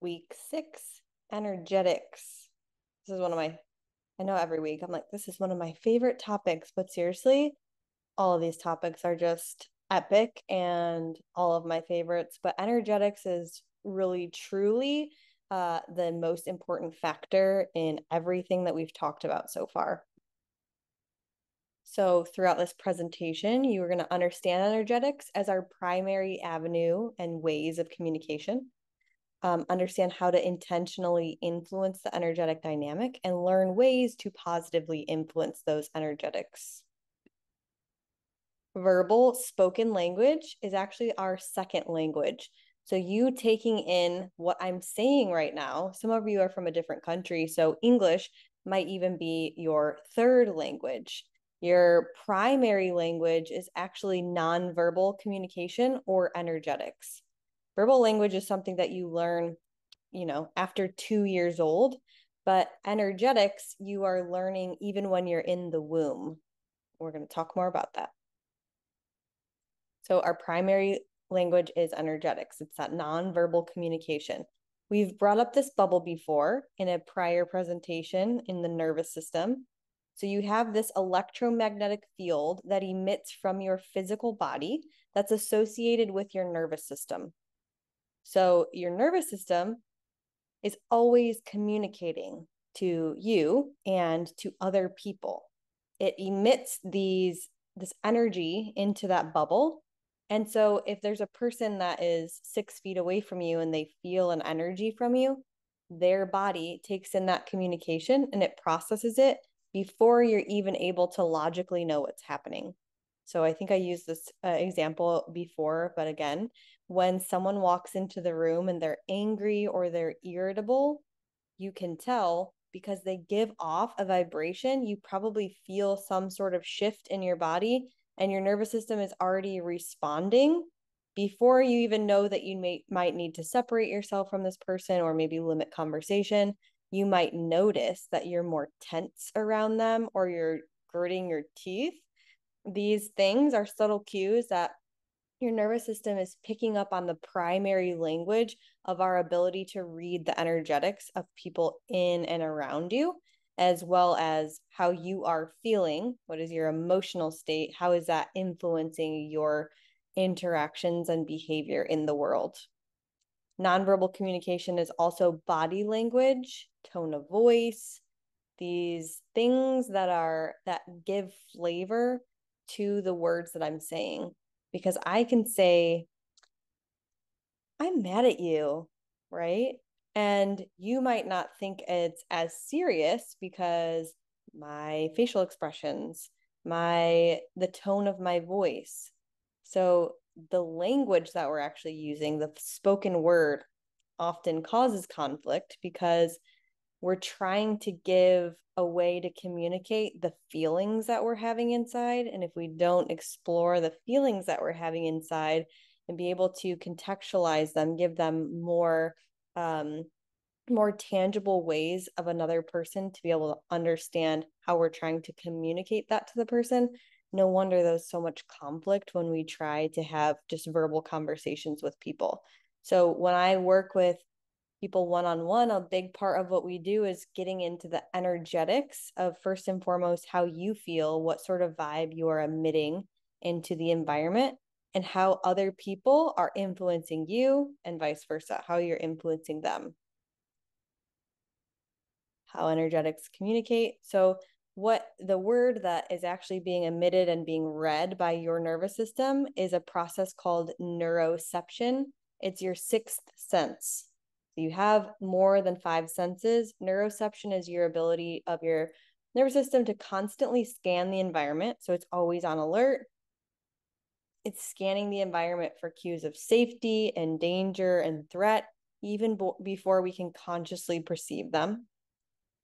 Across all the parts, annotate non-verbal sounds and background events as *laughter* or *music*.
week six energetics. This is one of my, I know every week I'm like, this is one of my favorite topics, but seriously, all of these topics are just epic and all of my favorites. But energetics is really truly uh, the most important factor in everything that we've talked about so far. So, throughout this presentation, you are going to understand energetics as our primary avenue and ways of communication um, understand how to intentionally influence the energetic dynamic and learn ways to positively influence those energetics. Verbal spoken language is actually our second language. So, you taking in what I'm saying right now, some of you are from a different country. So, English might even be your third language. Your primary language is actually nonverbal communication or energetics verbal language is something that you learn you know after two years old but energetics you are learning even when you're in the womb. We're going to talk more about that. So our primary language is energetics. It's that nonverbal communication. We've brought up this bubble before in a prior presentation in the nervous system. So you have this electromagnetic field that emits from your physical body that's associated with your nervous system so your nervous system is always communicating to you and to other people. It emits these this energy into that bubble. And so if there's a person that is six feet away from you and they feel an energy from you, their body takes in that communication and it processes it before you're even able to logically know what's happening. So I think I used this uh, example before, but again, when someone walks into the room and they're angry or they're irritable, you can tell because they give off a vibration. You probably feel some sort of shift in your body, and your nervous system is already responding before you even know that you may might need to separate yourself from this person or maybe limit conversation. You might notice that you're more tense around them or you're gritting your teeth these things are subtle cues that your nervous system is picking up on the primary language of our ability to read the energetics of people in and around you, as well as how you are feeling. What is your emotional state? How is that influencing your interactions and behavior in the world? Nonverbal communication is also body language, tone of voice, these things that are that give flavor to the words that I'm saying because I can say, I'm mad at you, right? And you might not think it's as serious because my facial expressions, my the tone of my voice. So the language that we're actually using, the spoken word often causes conflict because we're trying to give a way to communicate the feelings that we're having inside. And if we don't explore the feelings that we're having inside and be able to contextualize them, give them more um, more tangible ways of another person to be able to understand how we're trying to communicate that to the person. No wonder there's so much conflict when we try to have just verbal conversations with people. So when I work with people one on one, a big part of what we do is getting into the energetics of first and foremost how you feel, what sort of vibe you are emitting into the environment, and how other people are influencing you, and vice versa, how you're influencing them. How energetics communicate. So, what the word that is actually being emitted and being read by your nervous system is a process called neuroception. It's your sixth sense you have more than five senses. Neuroception is your ability of your nervous system to constantly scan the environment. So it's always on alert. It's scanning the environment for cues of safety and danger and threat, even before we can consciously perceive them.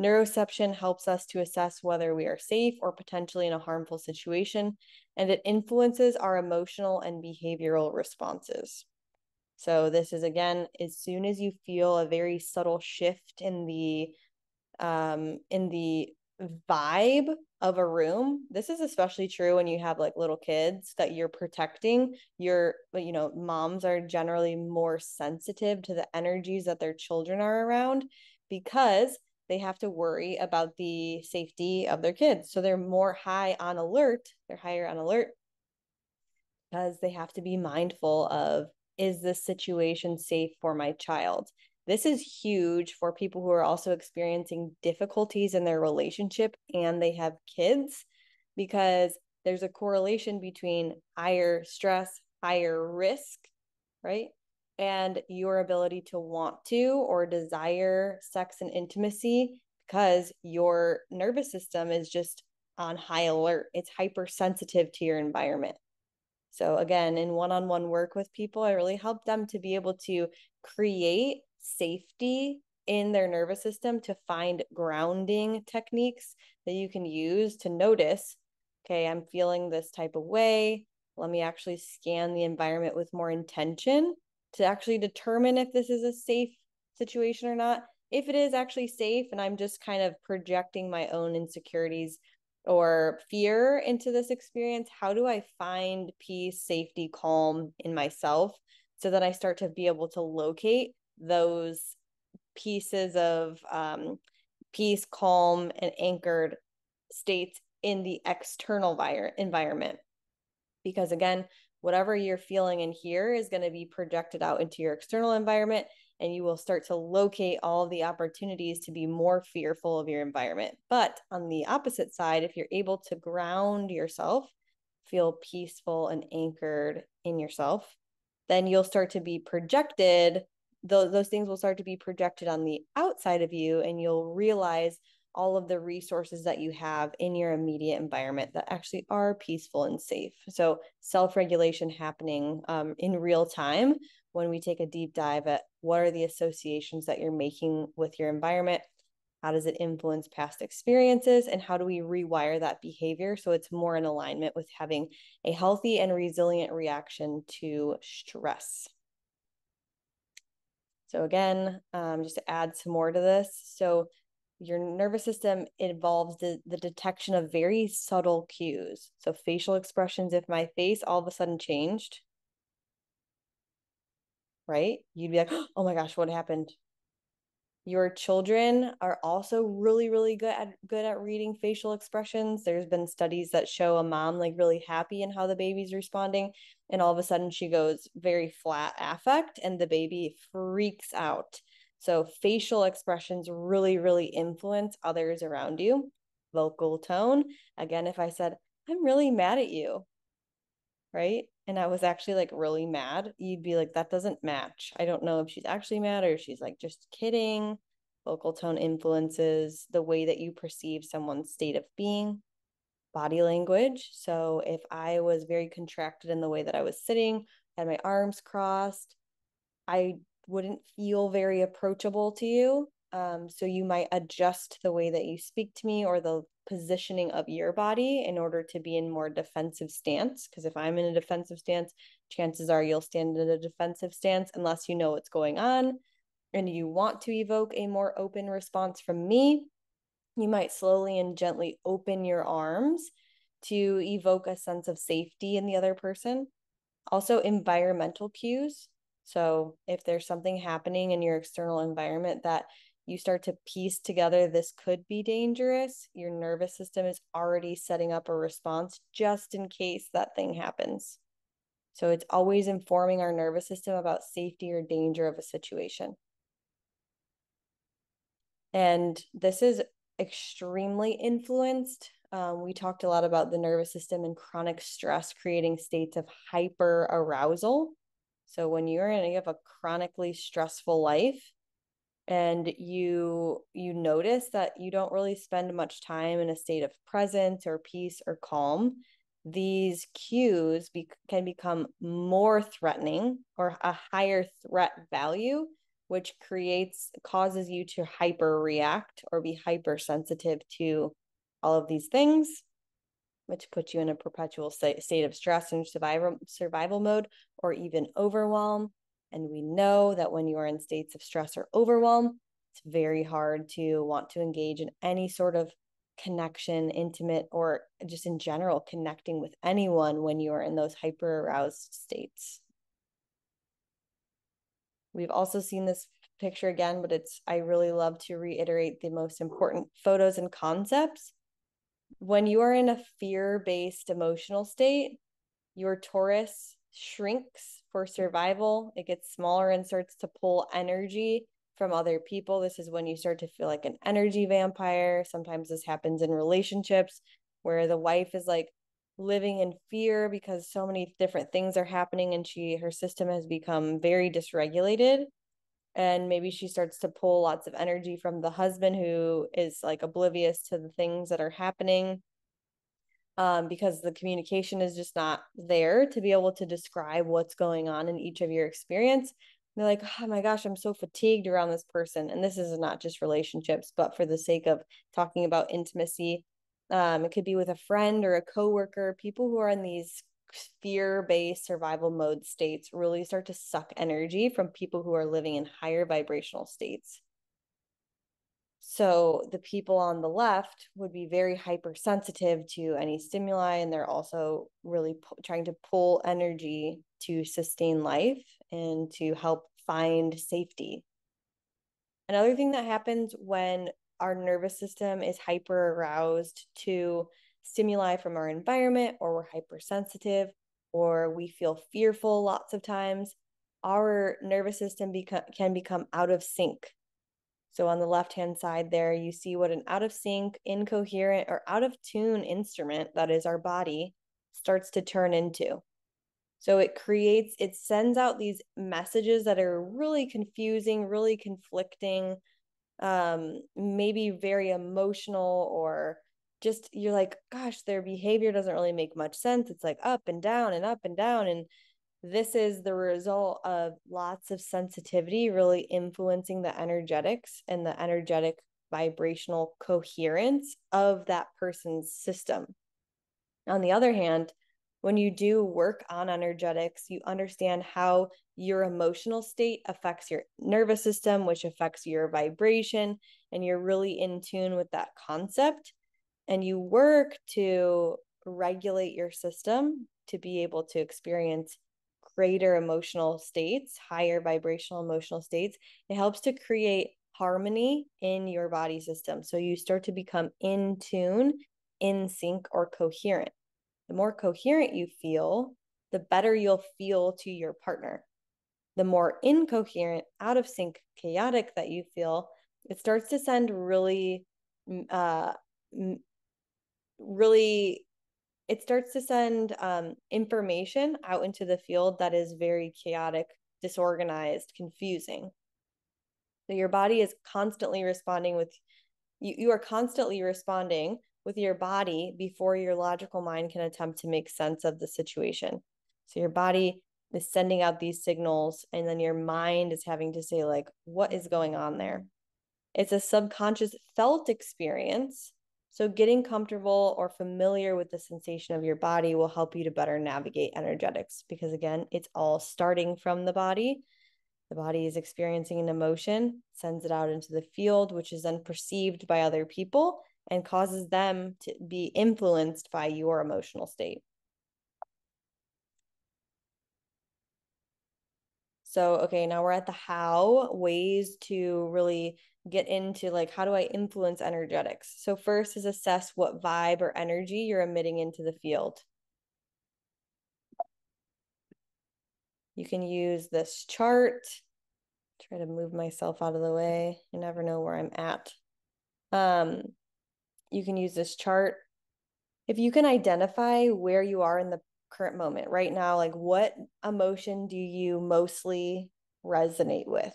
Neuroception helps us to assess whether we are safe or potentially in a harmful situation, and it influences our emotional and behavioral responses. So this is again, as soon as you feel a very subtle shift in the um, in the vibe of a room this is especially true when you have like little kids that you're protecting. Your you know moms are generally more sensitive to the energies that their children are around because they have to worry about the safety of their kids. So they're more high on alert they're higher on alert because they have to be mindful of is this situation safe for my child this is huge for people who are also experiencing difficulties in their relationship and they have kids because there's a correlation between higher stress, higher risk, right? And your ability to want to or desire sex and intimacy because your nervous system is just on high alert. It's hypersensitive to your environment. So, again, in one on one work with people, I really help them to be able to create safety in their nervous system to find grounding techniques that you can use to notice okay i'm feeling this type of way. Let me actually scan the environment with more intention to actually determine if this is a safe situation or not. If it is actually safe and i'm just kind of projecting my own insecurities or fear into this experience how do i find peace safety calm in myself so that i start to be able to locate those pieces of um, peace, calm, and anchored states in the external vi- environment. Because again, whatever you're feeling in here is going to be projected out into your external environment, and you will start to locate all the opportunities to be more fearful of your environment. But on the opposite side, if you're able to ground yourself, feel peaceful and anchored in yourself, then you'll start to be projected those, those things will start to be projected on the outside of you and you'll realize all of the resources that you have in your immediate environment that actually are peaceful and safe so self-regulation happening um, in real time when we take a deep dive at what are the associations that you're making with your environment how does it influence past experiences and how do we rewire that behavior so it's more in alignment with having a healthy and resilient reaction to stress so again, um, just to add some more to this. So your nervous system involves the, the detection of very subtle cues. So facial expressions, if my face all of a sudden changed, right? You'd be like, *gasps* oh my gosh, what happened? your children are also really really good at good at reading facial expressions there's been studies that show a mom like really happy in how the baby's responding and all of a sudden she goes very flat affect and the baby freaks out so facial expressions really really influence others around you vocal tone again if i said i'm really mad at you right and I was actually like really mad, you'd be like, that doesn't match. I don't know if she's actually mad or she's like just kidding. Vocal tone influences the way that you perceive someone's state of being, body language. So if I was very contracted in the way that I was sitting, had my arms crossed, I wouldn't feel very approachable to you. Um, so you might adjust the way that you speak to me or the positioning of your body in order to be in more defensive stance. Because if I'm in a defensive stance, chances are you'll stand in a defensive stance unless you know what's going on and you want to evoke a more open response from me. You might slowly and gently open your arms to evoke a sense of safety in the other person. Also, environmental cues. So, if there's something happening in your external environment that you start to piece together this could be dangerous, your nervous system is already setting up a response just in case that thing happens. So it's always informing our nervous system about safety or danger of a situation. And this is extremely influenced. Um, we talked a lot about the nervous system and chronic stress creating states of hyper arousal. So when you're in, you have a chronically stressful life, and you you notice that you don't really spend much time in a state of presence or peace or calm these cues be- can become more threatening or a higher threat value which creates causes you to hyper react or be hypersensitive to all of these things which puts you in a perpetual state of stress and survival survival mode or even overwhelm and we know that when you are in states of stress or overwhelm, it's very hard to want to engage in any sort of connection, intimate, or just in general connecting with anyone when you are in those hyper aroused states. We've also seen this picture again, but it's, I really love to reiterate the most important photos and concepts. When you are in a fear based emotional state, your torus shrinks for survival. It gets smaller and starts to pull energy from other people. This is when you start to feel like an energy vampire. Sometimes this happens in relationships where the wife is like living in fear because so many different things are happening and she her system has become very dysregulated and maybe she starts to pull lots of energy from the husband who is like oblivious to the things that are happening um, because the communication is just not there to be able to describe what's going on in each of your experience. They're like oh my gosh i'm so fatigued around this person. And this is not just relationships but for the sake of talking about intimacy um, it could be with a friend or a coworker people who are in these fear-based survival mode states really start to suck energy from people who are living in higher vibrational states so the people on the left would be very hypersensitive to any stimuli, and they're also really trying to pull energy to sustain life and to help find safety. Another thing that happens when our nervous system is hyper aroused to stimuli from our environment, or we're hypersensitive, or we feel fearful lots of times, our nervous system beca- can become out of sync so on the left hand side there, you see what an out of sync, incoherent, or out of tune instrument that is our body starts to turn into. So it creates, it sends out these messages that are really confusing, really conflicting, um, maybe very emotional, or just you're like, gosh, their behavior doesn't really make much sense. It's like up and down and up and down. And this is the result of lots of sensitivity really influencing the energetics and the energetic vibrational coherence of that person's system. On the other hand, when you do work on energetics, you understand how your emotional state affects your nervous system, which affects your vibration, and you're really in tune with that concept. And you work to regulate your system to be able to experience greater emotional states, higher vibrational emotional states, it helps to create harmony in your body system. So you start to become in tune, in sync, or coherent. The more coherent you feel, the better you'll feel to your partner. The more incoherent, out of sync, chaotic that you feel, it starts to send really, uh, really it starts to send um, information out into the field that is very chaotic, disorganized, confusing. So your body is constantly responding with you, you are constantly responding with your body before your logical mind can attempt to make sense of the situation. So your body is sending out these signals and then your mind is having to say like what is going on there. It's a subconscious felt experience so, getting comfortable or familiar with the sensation of your body will help you to better navigate energetics because, again, it's all starting from the body. The body is experiencing an emotion, sends it out into the field, which is then perceived by other people and causes them to be influenced by your emotional state. So, okay, now we're at the how ways to really get into like how do I influence energetics? So first is assess what vibe or energy you're emitting into the field. You can use this chart. Try to move myself out of the way. You never know where I'm at. Um, you can use this chart. If you can identify where you are in the current moment right now, like what emotion do you mostly resonate with?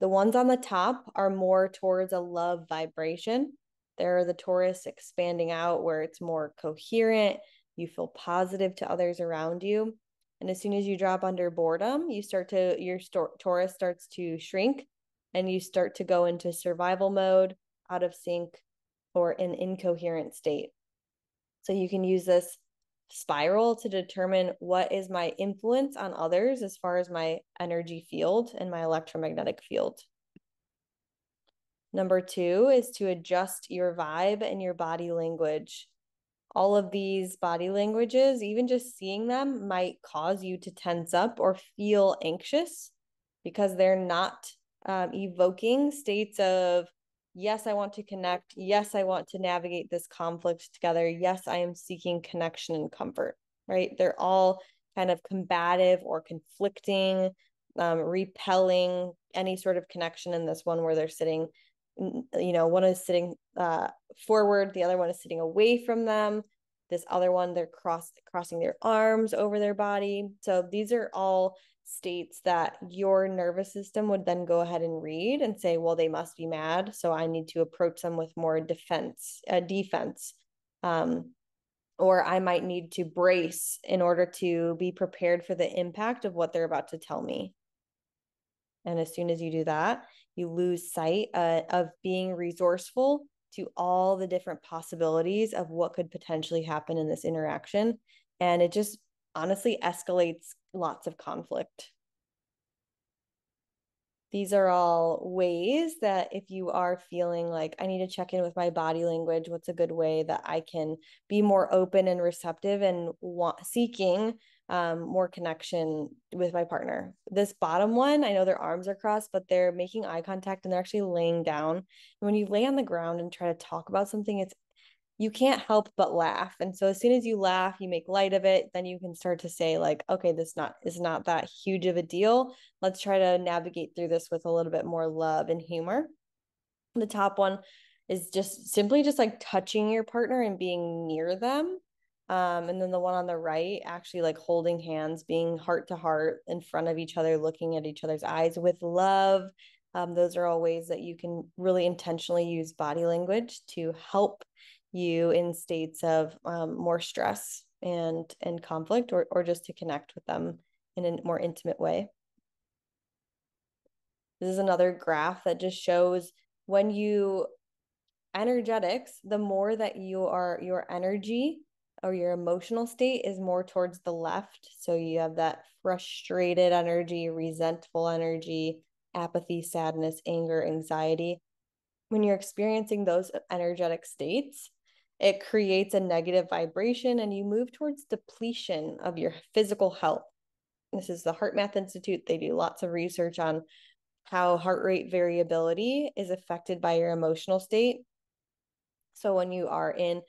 The ones on the top are more towards a love vibration. There are the torus expanding out where it's more coherent. You feel positive to others around you. And as soon as you drop under boredom, you start to, your st- torus starts to shrink and you start to go into survival mode, out of sync, or an incoherent state. So you can use this spiral to determine what is my influence on others as far as my energy field and my electromagnetic field. Number two is to adjust your vibe and your body language. All of these body languages, even just seeing them, might cause you to tense up or feel anxious because they're not um, evoking states of, yes, I want to connect. Yes, I want to navigate this conflict together. Yes, I am seeking connection and comfort, right? They're all kind of combative or conflicting, um, repelling any sort of connection in this one where they're sitting you know one is sitting uh, forward the other one is sitting away from them this other one they're cross crossing their arms over their body so these are all states that your nervous system would then go ahead and read and say well they must be mad so i need to approach them with more defense uh, defense um, or i might need to brace in order to be prepared for the impact of what they're about to tell me and as soon as you do that you lose sight uh, of being resourceful to all the different possibilities of what could potentially happen in this interaction. And it just honestly escalates lots of conflict. These are all ways that if you are feeling like I need to check in with my body language, what's a good way that I can be more open and receptive and want, seeking um, more connection with my partner. This bottom one, I know their arms are crossed, but they're making eye contact and they're actually laying down. And when you lay on the ground and try to talk about something, it's you can't help but laugh. And so as soon as you laugh, you make light of it, then you can start to say like, okay, this not is not that huge of a deal. Let's try to navigate through this with a little bit more love and humor. The top one is just simply just like touching your partner and being near them um, and then the one on the right, actually like holding hands, being heart to heart in front of each other, looking at each other's eyes with love. Um, those are all ways that you can really intentionally use body language to help you in states of um, more stress and and conflict, or or just to connect with them in a more intimate way. This is another graph that just shows when you energetics, the more that you are your energy or your emotional state is more towards the left. So you have that frustrated energy, resentful energy, apathy, sadness, anger, anxiety. When you're experiencing those energetic states, it creates a negative vibration and you move towards depletion of your physical health. This is the HeartMath Institute. They do lots of research on how heart rate variability is affected by your emotional state. So when you are in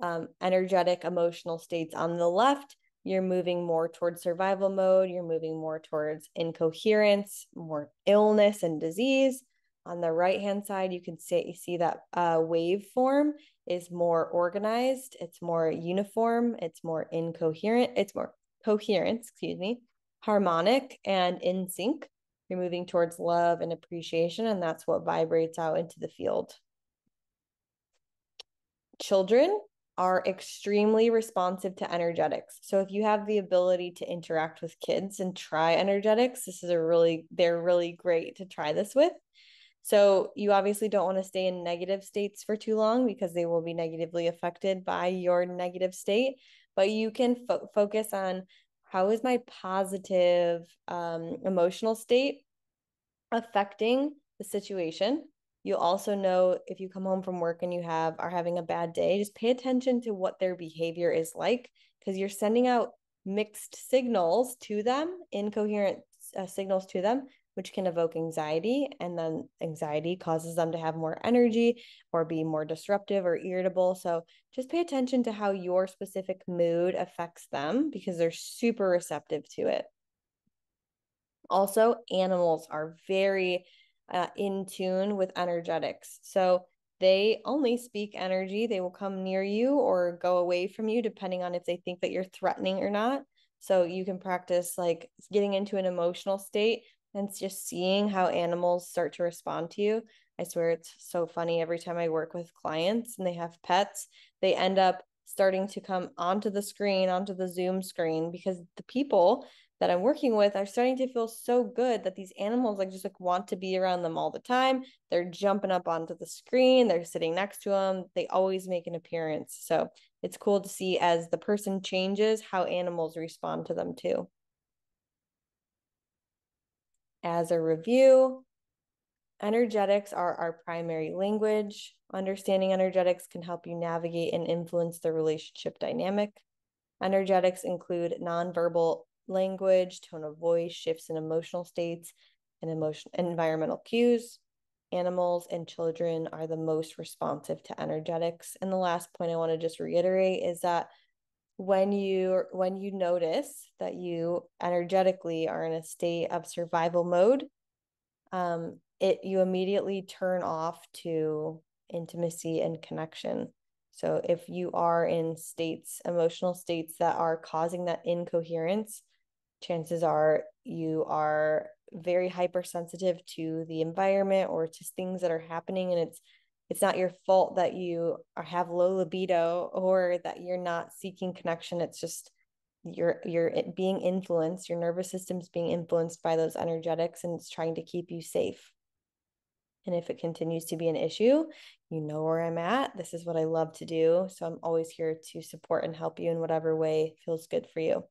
um, energetic emotional states on the left, you're moving more towards survival mode, you're moving more towards incoherence, more illness and disease. On the right hand side, you can see, see that uh, waveform is more organized, it's more uniform, it's more incoherent, it's more coherent, excuse me, harmonic and in sync. You're moving towards love and appreciation, and that's what vibrates out into the field. Children are extremely responsive to energetics. So if you have the ability to interact with kids and try energetics, this is a really they're really great to try this with. So you obviously don't want to stay in negative states for too long because they will be negatively affected by your negative state, but you can fo- focus on how is my positive um, emotional state affecting the situation. You'll also know if you come home from work and you have are having a bad day, just pay attention to what their behavior is like because you're sending out mixed signals to them, incoherent uh, signals to them, which can evoke anxiety. And then anxiety causes them to have more energy or be more disruptive or irritable. So just pay attention to how your specific mood affects them because they're super receptive to it. Also, animals are very uh, in tune with energetics. So they only speak energy. They will come near you or go away from you, depending on if they think that you're threatening or not. So you can practice like getting into an emotional state and it's just seeing how animals start to respond to you. I swear it's so funny every time I work with clients and they have pets, they end up starting to come onto the screen, onto the Zoom screen, because the people that I'm working with are starting to feel so good that these animals like just like want to be around them all the time. They're jumping up onto the screen, they're sitting next to them, they always make an appearance. So it's cool to see as the person changes how animals respond to them too. As a review, energetics are our primary language. Understanding energetics can help you navigate and influence the relationship dynamic. Energetics include nonverbal language, tone of voice, shifts in emotional states, and emotion environmental cues. Animals and children are the most responsive to energetics. And the last point I want to just reiterate is that when you when you notice that you energetically are in a state of survival mode, um, it you immediately turn off to intimacy and connection. So if you are in states, emotional states that are causing that incoherence, chances are you are very hypersensitive to the environment or to things that are happening and it's it's not your fault that you are, have low libido or that you're not seeking connection. It's just you're you're being influenced your nervous system's being influenced by those energetics and it's trying to keep you safe. And if it continues to be an issue you know where i'm at. This is what i love to do. So i'm always here to support and help you in whatever way feels good for you.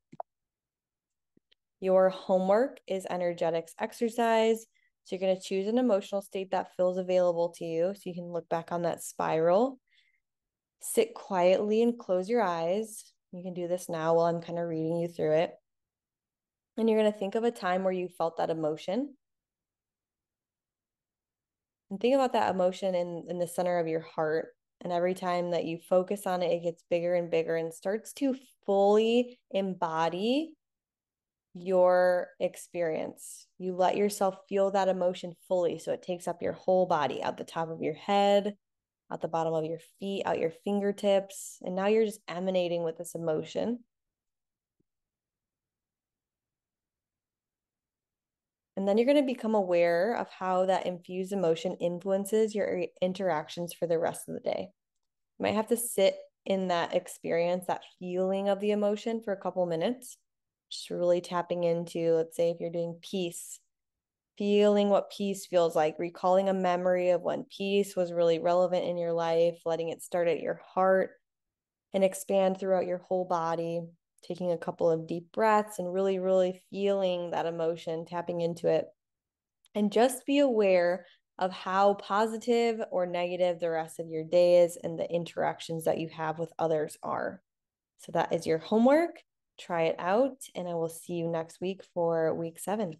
Your homework is energetics exercise. So you're going to choose an emotional state that feels available to you. So you can look back on that spiral. Sit quietly and close your eyes. You can do this now while I'm kind of reading you through it. And you're going to think of a time where you felt that emotion. And think about that emotion in, in the center of your heart. And every time that you focus on it, it gets bigger and bigger and starts to fully embody your experience. You let yourself feel that emotion fully. So it takes up your whole body, out the top of your head, out the bottom of your feet, out your fingertips. And now you're just emanating with this emotion. And then you're going to become aware of how that infused emotion influences your interactions for the rest of the day. You might have to sit in that experience, that feeling of the emotion for a couple minutes just really tapping into, let's say, if you're doing peace, feeling what peace feels like, recalling a memory of when peace was really relevant in your life, letting it start at your heart and expand throughout your whole body, taking a couple of deep breaths and really, really feeling that emotion, tapping into it. And just be aware of how positive or negative the rest of your day is and the interactions that you have with others are. So that is your homework try it out. And I will see you next week for week seven.